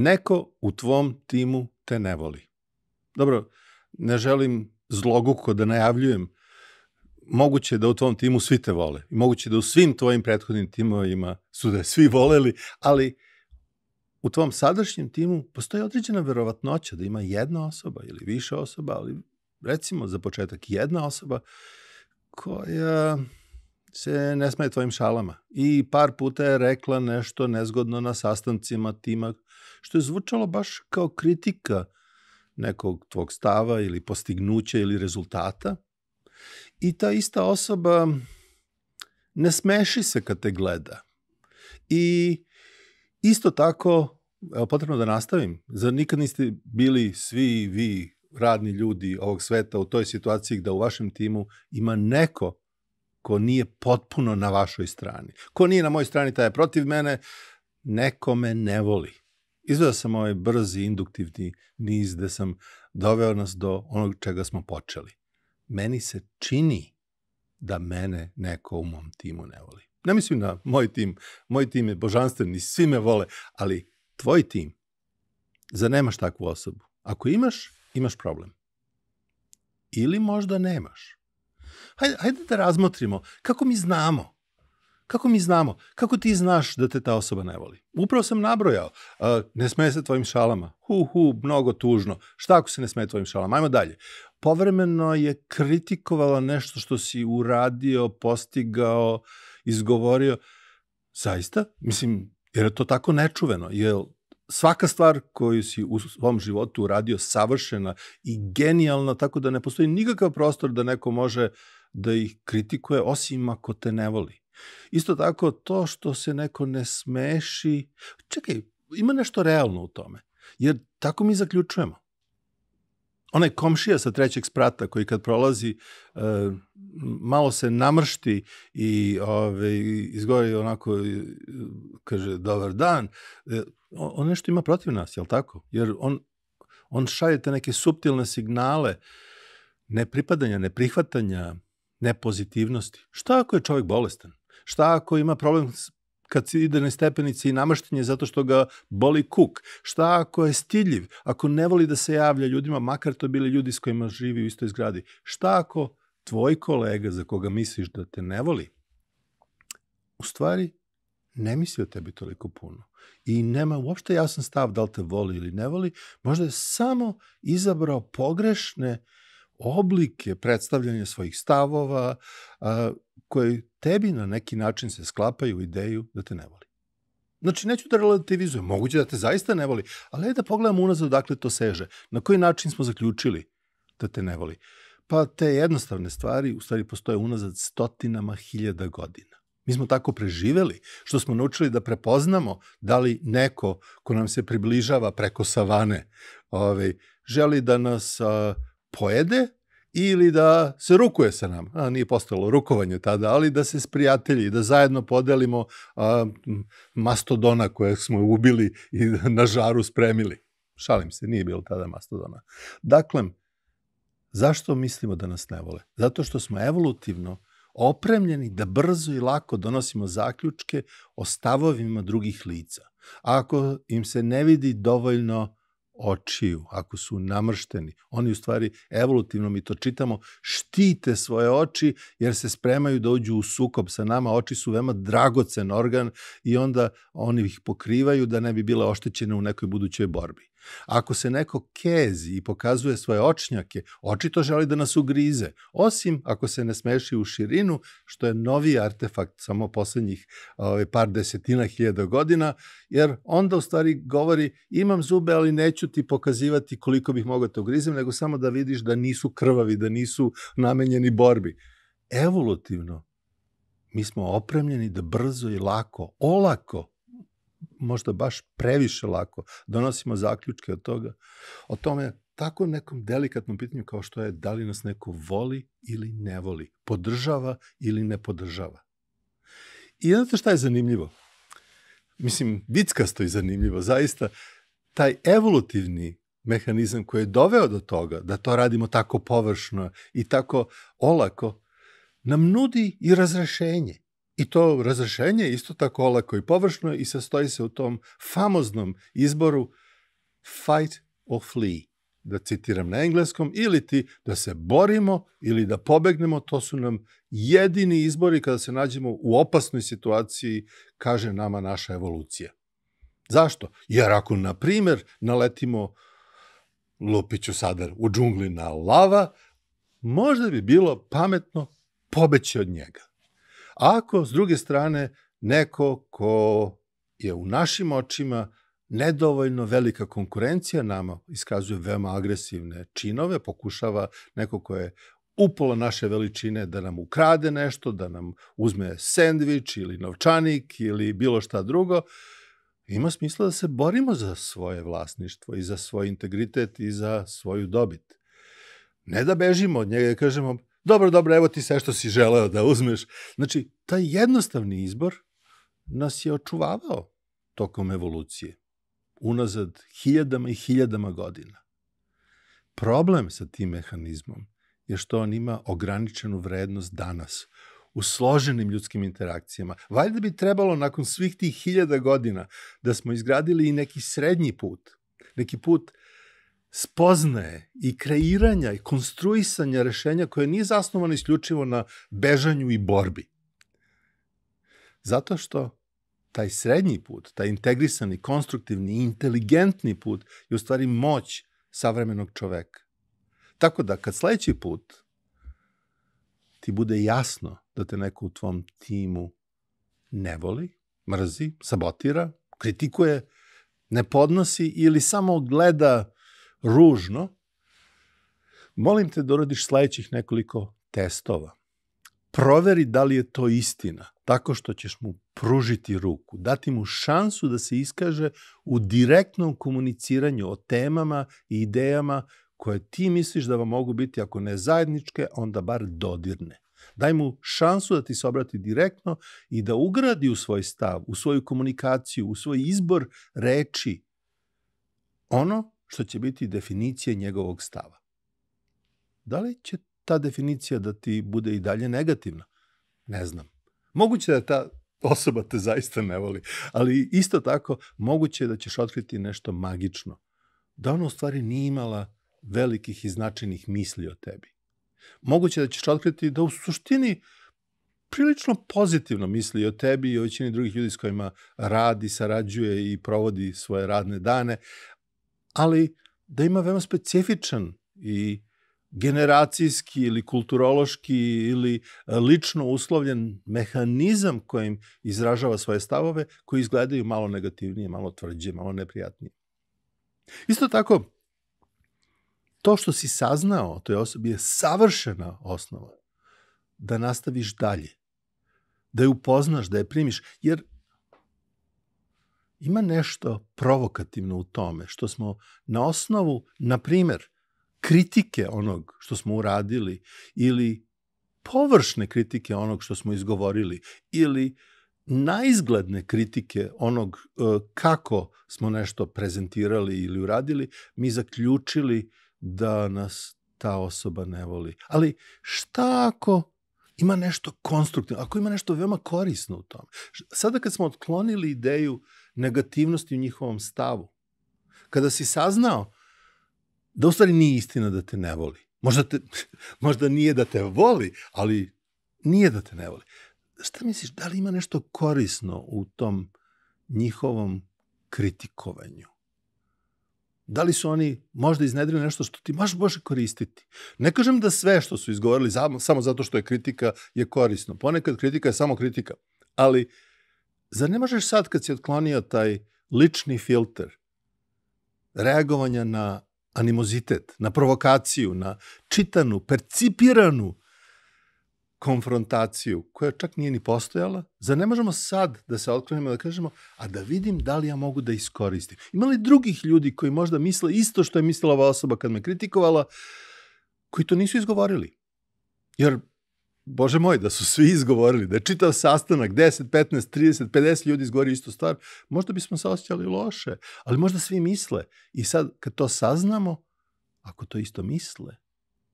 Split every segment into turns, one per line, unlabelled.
Neko u tvom timu te ne voli. Dobro, ne želim zloguko da najavljujem, moguće da u tvom timu svi te vole. I moguće da u svim tvojim prethodnim timovima su da svi voleli, ali u tvom sadašnjem timu postoji određena verovatnoća da ima jedna osoba ili više osoba, ali recimo za početak jedna osoba koja se ne smeje tvojim šalama. I par puta je rekla nešto nezgodno na sastancima tima, što je zvučalo baš kao kritika nekog tvog stava ili postignuća ili rezultata. I ta ista osoba ne smeši se kad te gleda. I isto tako, evo, potrebno da nastavim, zar nikad niste bili svi vi radni ljudi ovog sveta u toj situaciji da u vašem timu ima neko ko nije potpuno na vašoj strani. Ko nije na mojoj strani, taj je protiv mene, neko me ne voli. Izveo sam ovaj brzi induktivni niz gde sam doveo nas do onog čega smo počeli. Meni se čini da mene neko u mom timu ne voli. Ne mislim na moj tim, moj tim je božanstven i svi me vole, ali tvoj tim, za nemaš takvu osobu. Ako imaš, imaš problem. Ili možda nemaš. Hajde, hajde da razmotrimo kako mi znamo. Kako mi znamo? Kako ti znaš da te ta osoba ne voli? Upravo sam nabrojao. Uh, ne smeje se tvojim šalama. Hu, hu, mnogo tužno. Šta ako se ne smeje tvojim šalama? Ajmo dalje. Povremeno je kritikovala nešto što si uradio, postigao, izgovorio. Zaista? Mislim, jer je to tako nečuveno. Jer svaka stvar koju si u svom životu uradio savršena i genijalna, tako da ne postoji nikakav prostor da neko može da ih kritikuje, osim ako te ne voli. Isto tako, to što se neko ne smeši, čekaj, ima nešto realno u tome, jer tako mi zaključujemo. Onaj komšija sa trećeg sprata koji kad prolazi e, malo se namršti i ove, izgori onako, kaže, dobar dan, e, on nešto ima protiv nas, jel tako? Jer on, on šalje te neke subtilne signale nepripadanja, neprihvatanja, nepozitivnosti. Šta ako je čovjek bolestan? Šta ako ima problem kad se ide na stepenici i namrštenje zato što ga boli kuk? Šta ako je stidljiv? Ako ne voli da se javlja ljudima, makar to bili ljudi s kojima živi u istoj zgradi? Šta ako tvoj kolega za koga misliš da te ne voli, u stvari ne misli o tebi toliko puno i nema uopšte jasan stav da li te voli ili ne voli, možda je samo izabrao pogrešne oblike predstavljanja svojih stavova a, koji tebi na neki način se sklapaju u ideju da te ne voli. Znači, neću da relativizujem, moguće da te zaista ne voli, ali da pogledamo unazad odakle to seže. Na koji način smo zaključili da te ne voli? Pa te jednostavne stvari u stvari postoje unazad stotinama hiljada godina. Mi smo tako preživeli što smo naučili da prepoznamo da li neko ko nam se približava preko savane ovaj, želi da nas a, pojede ili da se rukuje sa nama. A, nije postalo rukovanje tada, ali da se sprijatelji, da zajedno podelimo a, mastodona koje smo ubili i na žaru spremili. Šalim se, nije bilo tada mastodona. Dakle, zašto mislimo da nas ne vole? Zato što smo evolutivno opremljeni da brzo i lako donosimo zaključke o stavovima drugih lica. Ako im se ne vidi dovoljno očiju, ako su namršteni, oni u stvari, evolutivno mi to čitamo, štite svoje oči jer se spremaju da uđu u sukob sa nama. Oči su veoma dragocen organ i onda oni ih pokrivaju da ne bi bile oštećene u nekoj budućoj borbi. Ako se neko kezi i pokazuje svoje očnjake, očito želi da nas ugrize, osim ako se ne smeši u širinu, što je novi artefakt samo poslednjih ovaj, par desetina hiljada godina, jer onda u stvari govori imam zube, ali neću ti pokazivati koliko bih mogao da te ugrizem, nego samo da vidiš da nisu krvavi, da nisu namenjeni borbi. Evolutivno, mi smo opremljeni da brzo i lako, olako možda baš previše lako donosimo zaključke od toga, o tome tako nekom delikatnom pitanju kao što je da li nas neko voli ili ne voli, podržava ili ne podržava. I znate šta je zanimljivo? Mislim, vickasto i zanimljivo, zaista, taj evolutivni mehanizam koji je doveo do toga da to radimo tako površno i tako olako, nam nudi i razrešenje. I to razrešenje isto tako olako i površno i sastoji se u tom famoznom izboru fight or flee, da citiram na engleskom, ili ti da se borimo ili da pobegnemo, to su nam jedini izbori kada se nađemo u opasnoj situaciji, kaže nama naša evolucija. Zašto? Jer ako, na primer, naletimo lupiću sada u džungli na lava, možda bi bilo pametno pobeći od njega. Ako, s druge strane, neko ko je u našim očima nedovoljno velika konkurencija nama, iskazuje veoma agresivne činove, pokušava neko ko je upola naše veličine da nam ukrade nešto, da nam uzme sendvič ili novčanik ili bilo šta drugo, ima smisla da se borimo za svoje vlasništvo i za svoj integritet i za svoju dobit. Ne da bežimo od njega i kažemo, dobro, dobro, evo ti sve što si želeo da uzmeš. Znači, taj jednostavni izbor nas je očuvavao tokom evolucije, unazad hiljadama i hiljadama godina. Problem sa tim mehanizmom je što on ima ograničenu vrednost danas, u složenim ljudskim interakcijama. Valjda bi trebalo nakon svih tih hiljada godina da smo izgradili i neki srednji put, neki put spoznaje i kreiranja i konstruisanja rešenja koje nije zasnovano isključivo na bežanju i borbi. Zato što taj srednji put, taj integrisani, konstruktivni, inteligentni put je u stvari moć savremenog čoveka. Tako da kad sledeći put ti bude jasno da te neko u tvom timu ne voli, mrzi, sabotira, kritikuje, ne podnosi ili samo gleda ružno, molim te da uradiš sledećih nekoliko testova. Proveri da li je to istina, tako što ćeš mu pružiti ruku, dati mu šansu da se iskaže u direktnom komuniciranju o temama i idejama koje ti misliš da vam mogu biti, ako ne zajedničke, onda bar dodirne. Daj mu šansu da ti se obrati direktno i da ugradi u svoj stav, u svoju komunikaciju, u svoj izbor reči ono što će biti definicija njegovog stava. Da li će ta definicija da ti bude i dalje negativna? Ne znam. Moguće da ta osoba te zaista ne voli, ali isto tako moguće je da ćeš otkriti nešto magično. Da ona u stvari nije imala velikih i značajnih misli o tebi. Moguće da ćeš otkriti da u suštini prilično pozitivno misli o tebi i o većini drugih ljudi s kojima radi, sarađuje i provodi svoje radne dane, ali da ima veoma specifičan i generacijski ili kulturološki ili e, lično uslovljen mehanizam kojim izražava svoje stavove koji izgledaju malo negativnije, malo tvrđe, malo neprijatnije. Isto tako, to što si saznao o toj osobi je savršena osnova da nastaviš dalje, da je upoznaš, da je primiš, jer ima nešto provokativno u tome što smo na osnovu, na primer, kritike onog što smo uradili ili površne kritike onog što smo izgovorili ili naizgledne kritike onog e, kako smo nešto prezentirali ili uradili, mi zaključili da nas ta osoba ne voli. Ali šta ako ima nešto konstruktivno, ako ima nešto veoma korisno u tome? Sada kad smo otklonili ideju negativnosti u njihovom stavu, kada si saznao da u stvari nije istina da te ne voli, možda, te, možda nije da te voli, ali nije da te ne voli. Šta misliš, da li ima nešto korisno u tom njihovom kritikovanju? Da li su oni možda iznedrili nešto što ti baš može koristiti? Ne kažem da sve što su izgovorili samo zato što je kritika je korisno. Ponekad kritika je samo kritika. Ali, zar ne možeš sad kad si otklonio taj lični filter reagovanja na animozitet, na provokaciju, na čitanu, percipiranu konfrontaciju, koja čak nije ni postojala, za ne možemo sad da se otklonimo da kažemo, a da vidim da li ja mogu da iskoristim. Ima li drugih ljudi koji možda misle isto što je mislila ova osoba kad me kritikovala, koji to nisu izgovorili? Jer, bože moj, da su svi izgovorili, da je čitav sastanak 10, 15, 30, 50 ljudi izgovori istu stvar, možda bismo se osjećali loše, ali možda svi misle. I sad, kad to saznamo, ako to isto misle,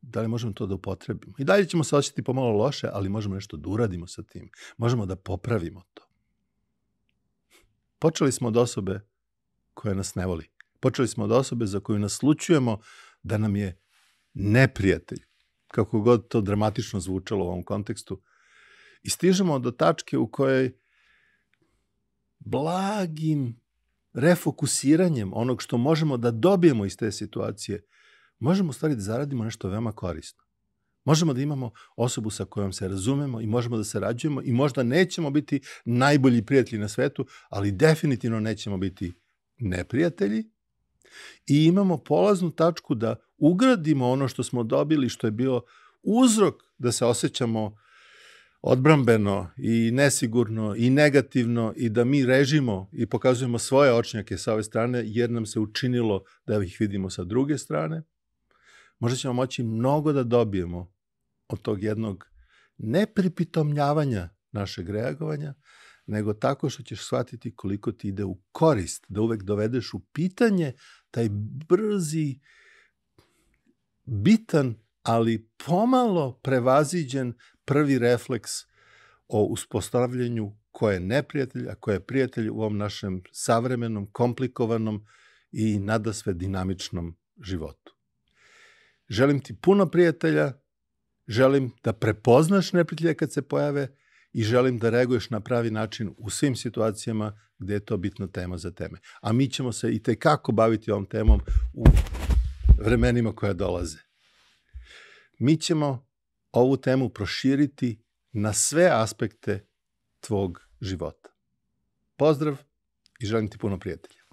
da li možemo to da upotrebimo. I dalje ćemo se osjetiti pomalo loše, ali možemo nešto da uradimo sa tim. Možemo da popravimo to. Počeli smo od osobe koja nas ne voli. Počeli smo od osobe za koju naslučujemo da nam je neprijatelj, kako god to dramatično zvučalo u ovom kontekstu, i stižemo do tačke u kojoj blagim refokusiranjem onog što možemo da dobijemo iz te situacije, možemo u stvari da zaradimo nešto veoma korisno. Možemo da imamo osobu sa kojom se razumemo i možemo da sarađujemo i možda nećemo biti najbolji prijatelji na svetu, ali definitivno nećemo biti neprijatelji i imamo polaznu tačku da ugradimo ono što smo dobili, što je bio uzrok da se osjećamo odbrambeno i nesigurno i negativno i da mi režimo i pokazujemo svoje očnjake sa ove strane jer nam se učinilo da ih vidimo sa druge strane, možda ćemo moći mnogo da dobijemo od tog jednog nepripitomljavanja našeg reagovanja, nego tako što ćeš shvatiti koliko ti ide u korist, da uvek dovedeš u pitanje taj brzi, bitan, ali pomalo prevaziđen prvi refleks o uspostavljanju ko je neprijatelj, a ko je prijatelj u ovom našem savremenom, komplikovanom i nadasve dinamičnom životu. Želim ti puno prijatelja, želim da prepoznaš neprijatelje kad se pojave i želim da reaguješ na pravi način u svim situacijama gde je to bitna tema za teme. A mi ćemo se i tekako baviti ovom temom u vremenima koja dolaze. Mi ćemo ovu temu proširiti na sve aspekte tvog života. Pozdrav i želim ti puno prijatelja.